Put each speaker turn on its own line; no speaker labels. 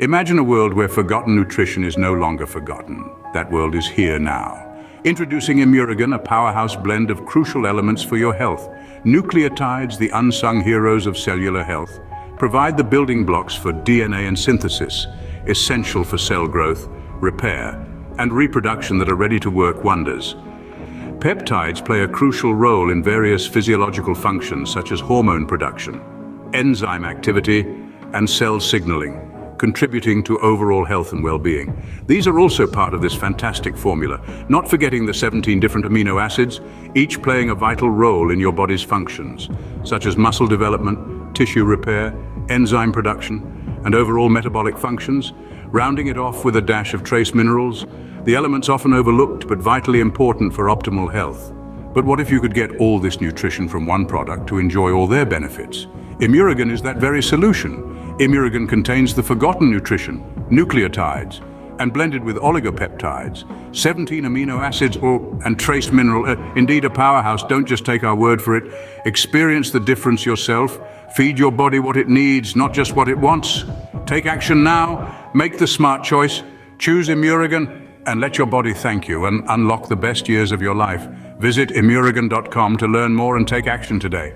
Imagine a world where forgotten nutrition is no longer forgotten. That world is here now. Introducing Imuregen, a powerhouse blend of crucial elements for your health. Nucleotides, the unsung heroes of cellular health, provide the building blocks for DNA and synthesis, essential for cell growth, repair, and reproduction that are ready to work wonders. Peptides play a crucial role in various physiological functions such as hormone production, enzyme activity, and cell signaling, contributing to overall health and well-being. These are also part of this fantastic formula, not forgetting the 17 different amino acids, each playing a vital role in your body's functions, such as muscle development, tissue repair, enzyme production, and overall metabolic functions, rounding it off with a dash of trace minerals, the elements often overlooked but vitally important for optimal health. But what if you could get all this nutrition from one product to enjoy all their benefits? Imuregen is that very solution. Imuregen contains the forgotten nutrition, nucleotides, and blended with oligopeptides, 17 amino acids or, and trace mineral, uh, indeed a powerhouse, don't just take our word for it. Experience the difference yourself. Feed your body what it needs, not just what it wants. Take action now, make the smart choice, choose Imuregen, and let your body thank you and unlock the best years of your life. Visit imuregen.com to learn more and take action today.